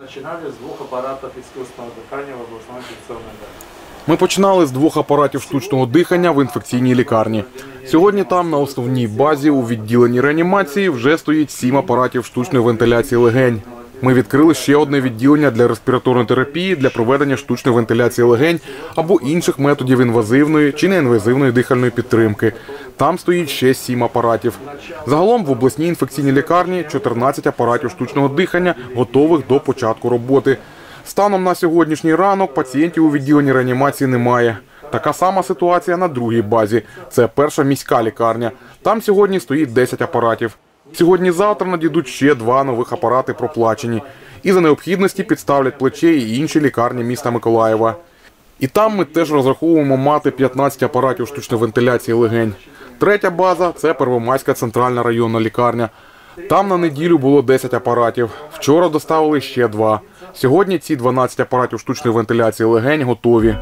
Начинали с двух аппаратов искусственного дыхания в областном инфекционном центре. Ми починали з двох апаратів штучного дихання в інфекційній лікарні. Сьогодні там, на основній базі, у відділенні реанімації, вже стоїть сім апаратів штучної вентиляції легень. Ми відкрили ще одне відділення для респіраторної терапії для проведення штучної вентиляції легень або інших методів інвазивної чи неінвазивної дихальної підтримки. Там стоїть ще сім апаратів. Загалом в обласній інфекційній лікарні 14 апаратів штучного дихання готових до початку роботи. Станом на сьогоднішній ранок пацієнтів у відділенні реанімації немає. Така сама ситуація на другій базі. Це перша міська лікарня. Там сьогодні стоїть 10 апаратів. Сьогодні-завтра надійдуть ще два нових апарати проплачені. І за необхідності підставлять плече і інші лікарні міста Миколаєва. І там ми теж розраховуємо мати 15 апаратів штучної вентиляції легень. Третя база це Первомайська центральна районна лікарня. Там на неділю було 10 апаратів. Вчора доставили ще два. Сьогодні ці 12 апаратів штучної вентиляції легень готові.